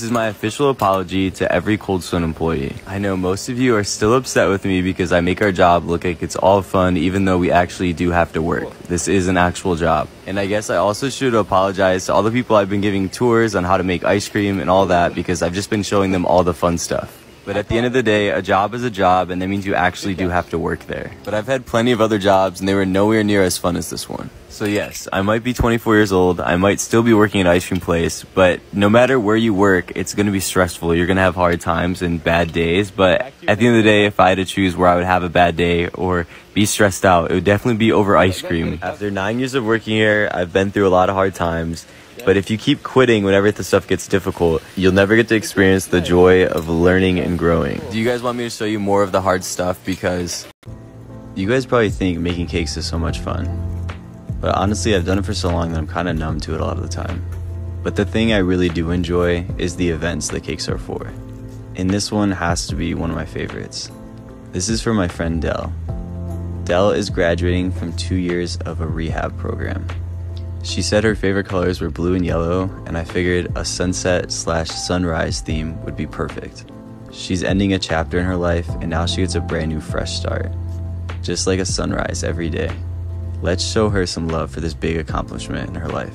This is my official apology to every Cold Stone employee. I know most of you are still upset with me because I make our job look like it's all fun even though we actually do have to work. This is an actual job. And I guess I also should apologize to all the people I've been giving tours on how to make ice cream and all that because I've just been showing them all the fun stuff. But at the end of the day, a job is a job, and that means you actually do have to work there. But I've had plenty of other jobs, and they were nowhere near as fun as this one. So yes, I might be 24 years old, I might still be working at an ice cream place, but no matter where you work, it's gonna be stressful. You're gonna have hard times and bad days, but at the end of the day, if I had to choose where I would have a bad day or be stressed out, it would definitely be over ice cream. After nine years of working here, I've been through a lot of hard times, but if you keep quitting whenever the stuff gets difficult, you'll never get to experience the joy of learning and growing. Do you guys want me to show you more of the hard stuff? Because you guys probably think making cakes is so much fun. But honestly, I've done it for so long that I'm kind of numb to it a lot of the time. But the thing I really do enjoy is the events the cakes are for. And this one has to be one of my favorites. This is for my friend Dell. Dell is graduating from two years of a rehab program. She said her favorite colors were blue and yellow, and I figured a sunset slash sunrise theme would be perfect. She's ending a chapter in her life, and now she gets a brand new fresh start. Just like a sunrise every day. Let's show her some love for this big accomplishment in her life.